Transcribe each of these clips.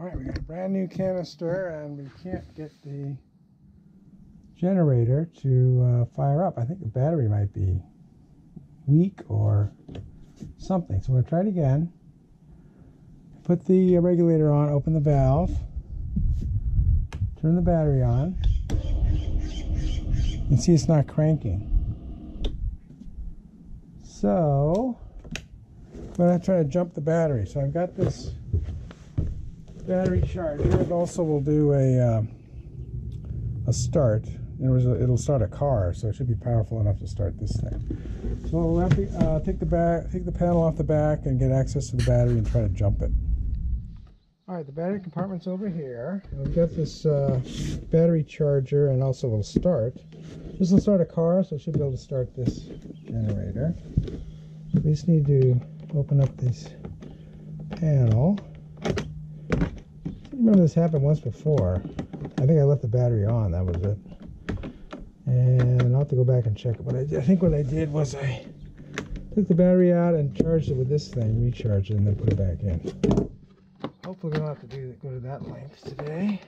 All right, we got a brand new canister and we can't get the generator to uh, fire up. I think the battery might be weak or something. So we're to try it again. Put the regulator on, open the valve, turn the battery on. You can see it's not cranking. So, I'm to try to jump the battery. So I've got this battery charger. It also will do a, uh, a start. it'll start a car, so it should be powerful enough to start this thing. So we'll have to uh, take the back, take the panel off the back, and get access to the battery and try to jump it. All right, the battery compartment's over here. We've got this uh, battery charger, and also will start. This will start a car, so it should be able to start this generator. We just need to open up this panel. Remember this happened once before. I think I left the battery on, that was it. And I'll have to go back and check it. But I, I think what I did was I took the battery out and charged it with this thing, recharged it, and then put it back in. Hopefully we don't have to do go to that length today.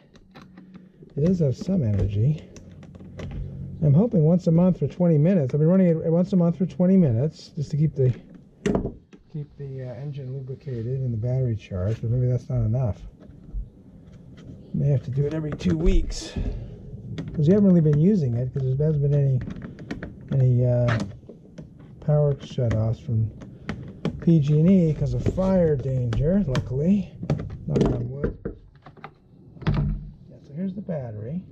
It does have some energy. I'm hoping once a month for 20 minutes. I've been running it once a month for 20 minutes just to keep the keep the uh, engine lubricated and the battery charged, but maybe that's not enough. May have to do it every two weeks because we haven't really been using it because there hasn't been any any uh, power shutoffs from PG&E because of fire danger. Luckily, knock on wood. Yeah, so here's the battery.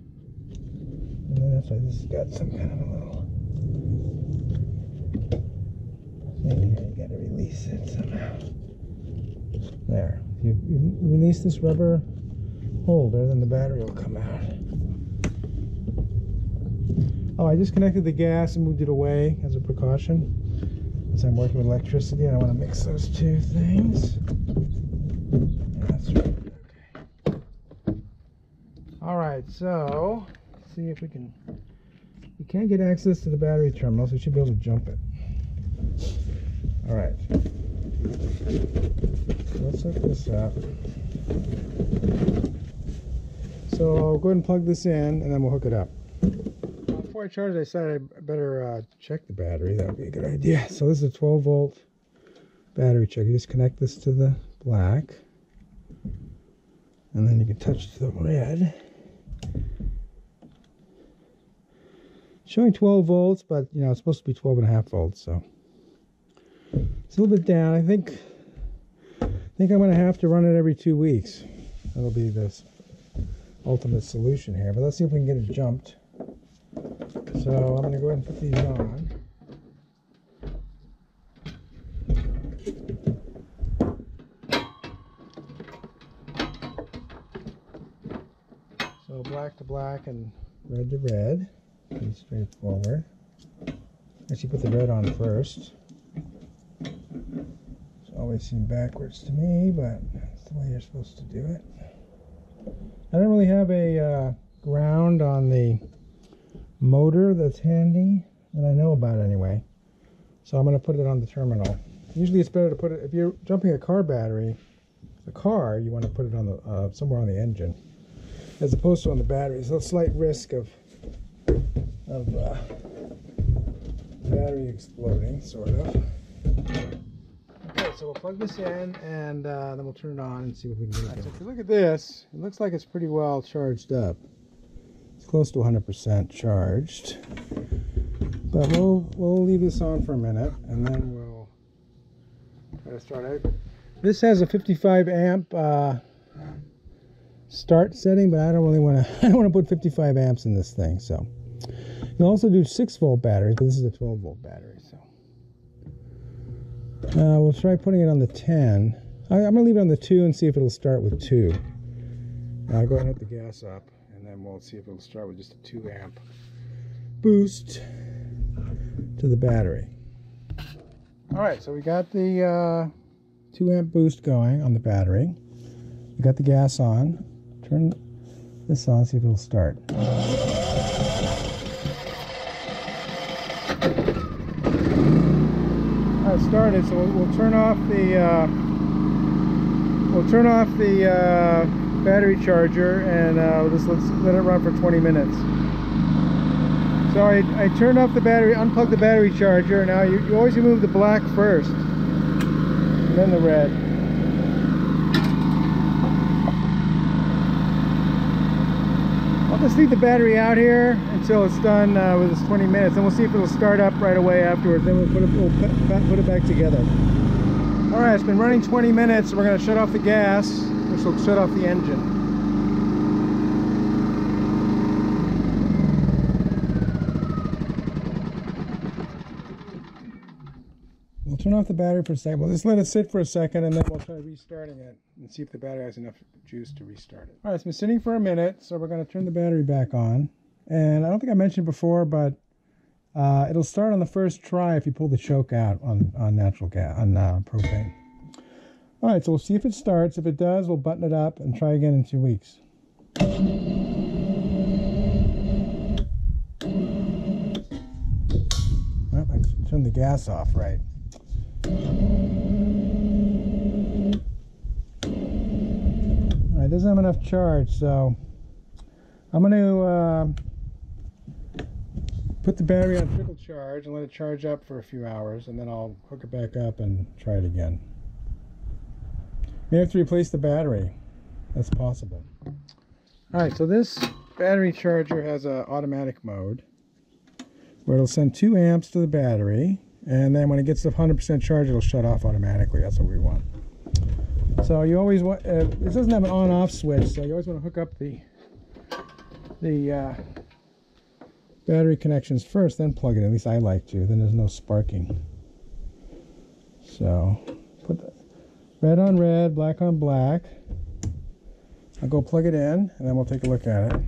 And then that's why this has got some kind of a little thing here. You gotta release it somehow. There. You, you release this rubber holder, then the battery will come out. Oh, I just connected the gas and moved it away as a precaution. As I'm working with electricity, I don't want to mix those two things. that's right. Okay. All right, so see if we can, we can't get access to the battery terminal, so we should be able to jump it. All right. let's hook this up. So I'll go ahead and plug this in and then we'll hook it up. Before I charge, I decided I better uh, check the battery. That would be a good idea. So this is a 12 volt battery check. You just connect this to the black and then you can touch the red. showing 12 volts, but you know, it's supposed to be 12 and a half volts, so it's a little bit down. I think I think I'm going to have to run it every two weeks. That'll be this ultimate solution here. But let's see if we can get it jumped. So I'm going to go ahead and put these on. So black to black and red to red. Pretty straightforward. Actually put the red on first. It's always seemed backwards to me, but that's the way you're supposed to do it. I don't really have a uh, ground on the motor that's handy that I know about anyway. So I'm going to put it on the terminal. Usually it's better to put it, if you're jumping a car battery, the car, you want to put it on the uh, somewhere on the engine as opposed to on the battery. So a slight risk of of uh, battery exploding, sort of. So we'll plug this in and uh, then we'll turn it on and see what we can do. So if you look at this, it looks like it's pretty well charged up. It's close to 100% charged. But we'll, we'll leave this on for a minute and then we'll try to start it. This has a 55 amp uh, start setting, but I don't really want to. I don't want to put 55 amps in this thing, so can also do 6 volt batteries, but this is a 12 volt battery. So uh, we'll try putting it on the 10. I, am going to leave it on the 2 and see if it'll start with 2. I'll go ahead and hook the gas up, and then we'll see if it'll start with just a 2 amp boost to the battery. All right, so we got the uh, 2 amp boost going on the battery. We got the gas on. Turn this on, see if it'll start. Started, so we'll, we'll turn off the uh, we'll turn off the uh, battery charger and uh, just let's let it run for 20 minutes. So I, I turned off the battery, unplugged the battery charger. Now you, you always remove the black first, and then the red. Just leave the battery out here until it's done uh, with its 20 minutes, and we'll see if it'll start up right away afterwards. Then we'll put it, we'll put it back together. All right, it's been running 20 minutes. We're going to shut off the gas, which will shut off the engine. We'll turn off the battery for a second. We'll just let it sit for a second and then we'll try restarting it and see if the battery has enough juice to restart it. All right, it's been sitting for a minute, so we're going to turn the battery back on. And I don't think I mentioned before, but uh, it'll start on the first try if you pull the choke out on, on natural gas, on uh, propane. All right, so we'll see if it starts. If it does, we'll button it up and try again in two weeks. Well, I turned the gas off right. All right, it doesn't have enough charge, so I'm going to uh, put the battery on trickle charge and let it charge up for a few hours, and then I'll hook it back up and try it again. May have to replace the battery. That's possible. All right, so this battery charger has a automatic mode where it'll send two amps to the battery, and then when it gets to 100% charge, it'll shut off automatically. That's what we want. So you always want, uh, doesn't have an on-off switch, so you always want to hook up the the uh, battery connections first, then plug it in. At least I like to. Then there's no sparking. So put red on red, black on black. I'll go plug it in, and then we'll take a look at it.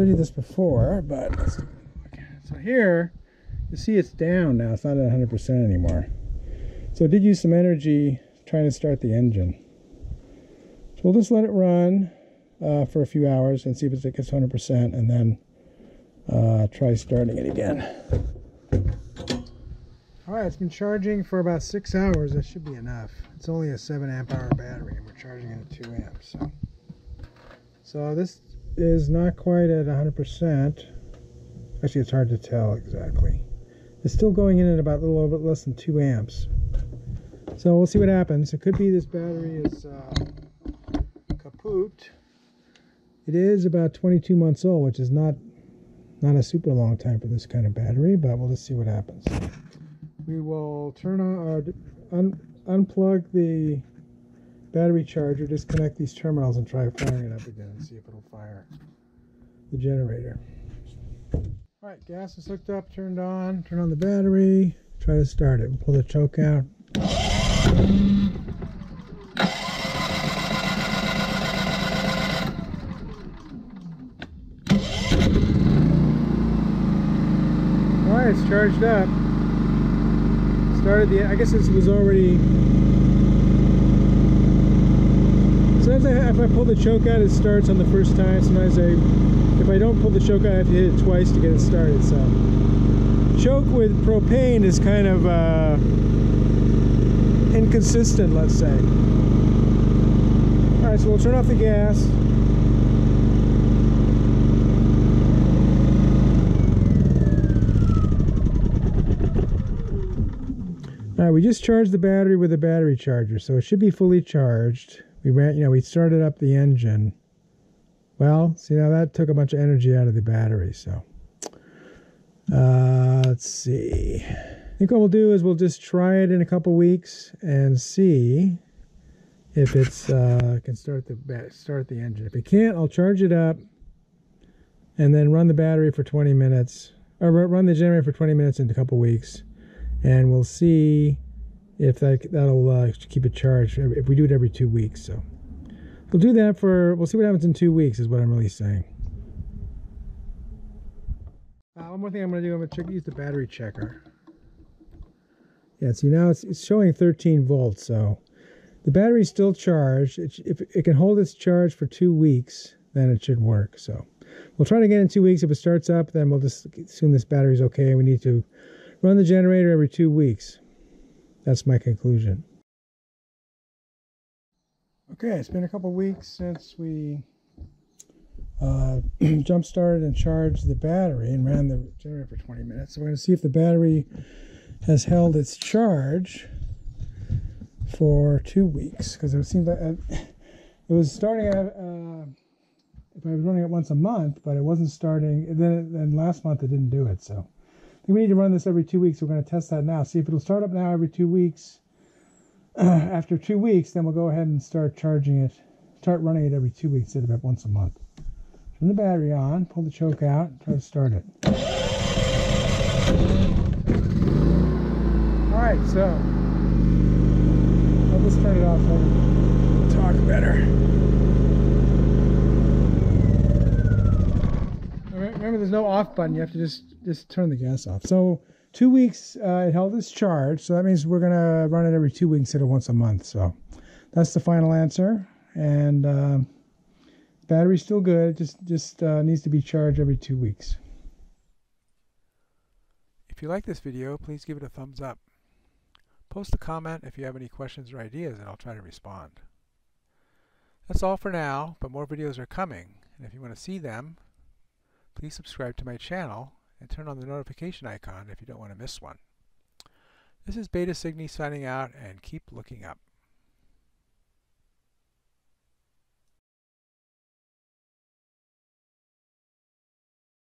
Showed you this before, but so here you see it's down now. It's not at 100% anymore. So it did use some energy trying to start the engine. So we'll just let it run uh, for a few hours and see if it gets 100% and then uh, try starting it again. All right, it's been charging for about six hours. That should be enough. It's only a seven amp hour battery and we're charging it at two amps. So, so this is not quite at 100%. Actually, it's hard to tell exactly. It's still going in at about a little bit less than 2 amps. So we'll see what happens. It could be this battery is uh, kaput. It is about 22 months old, which is not not a super long time for this kind of battery, but we'll just see what happens. We will turn on our un, unplug the battery charger, disconnect these terminals and try firing it up again and see if it'll fire the generator. All right, gas is hooked up, turned on, turn on the battery, try to start it. Pull the choke out. All right, it's charged up. Started the, I guess this was already Sometimes I, if I pull the choke out, it starts on the first time. Sometimes I, if I don't pull the choke out, I have to hit it twice to get it started. So, choke with propane is kind of uh, inconsistent, let's say. All right, so we'll turn off the gas. All right, we just charged the battery with a battery charger, so it should be fully charged. We ran, you know, we started up the engine. Well, see now that took a bunch of energy out of the battery, so. Uh, let's see. I think what we'll do is we'll just try it in a couple weeks and see if it's uh, can start the start the engine. If it can't, I'll charge it up and then run the battery for 20 minutes or run the generator for 20 minutes in a couple weeks and we'll see if that that'll uh, keep it charged if we do it every two weeks so we'll do that for we'll see what happens in two weeks is what i'm really saying uh, one more thing i'm going to do i'm going to use the battery checker yeah see now it's, it's showing 13 volts so the battery's still charged. It, if it can hold its charge for two weeks, then it should work. So we'll try it again in two weeks. If it starts up, then we'll just assume this battery's okay. We need to run the generator every two weeks. That's my conclusion. Okay, it's been a couple weeks since we uh, jump started and charged the battery and ran the generator for 20 minutes. So we're going to see if the battery has held its charge for two weeks because it seemed like uh, it was starting at uh, if I was running it once a month, but it wasn't starting. Then then last month it didn't do it. So we need to run this every two weeks. We're going to test that now. See if it'll start up now every two weeks. after two weeks, then we'll go ahead and start charging it. Start running it every two weeks instead of once a month. Turn the battery on, pull the choke out, try to start it. All right, so I'll just turn it off can talk better. There's no off button. You have to just just turn the gas off. So two weeks uh, it held its charge. So that means we're gonna run it every two weeks instead of once a month. So that's the final answer. And uh, battery's still good. Just just uh, needs to be charged every two weeks. If you like this video, please give it a thumbs up. Post a comment if you have any questions or ideas and I'll try to respond. That's all for now, but more videos are coming, and if you want to see them, please subscribe to my channel and turn on the notification icon if you don't want to miss one. This is Beta Cygni signing out and keep looking up.